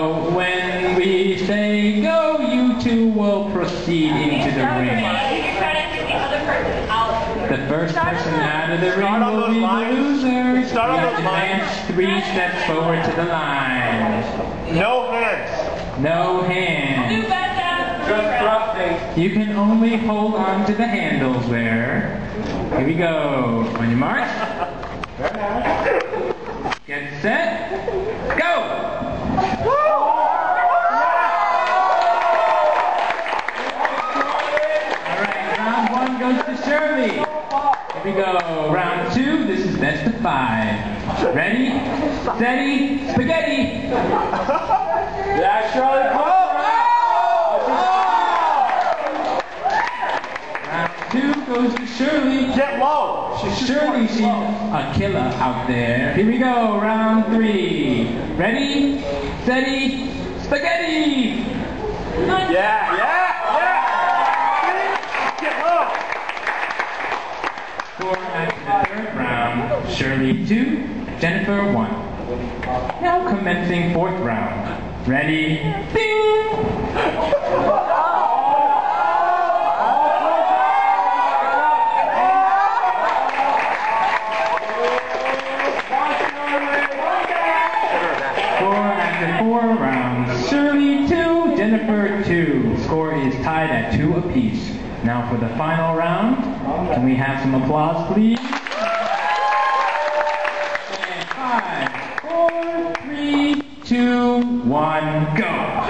When we say go, you two will proceed into the ring. You're trying to get the other person out. The first person out of the ring Start will be the loser. Start on You have those to lines. advance three steps forward to the line. No hands. No hands. best out of the three rounds. You can only hold on to the handles there. Here we go. On your mark. Get set. Go! All right, round one goes to Shirley. Here we go. Round two, this is best of five. Ready, steady, spaghetti. Yeah, Charlie, Round two goes to Shirley. Get low. She's Surely she's a killer out there. Here we go, round three. Ready, steady, spaghetti! Yeah, yeah. Get low. For after the third round, Shirley two, Jennifer one. Now commencing fourth round. Ready, bing! Jennifer two. Score is tied at two apiece. Now for the final round, can we have some applause, please? And five, four, three, two, one, go.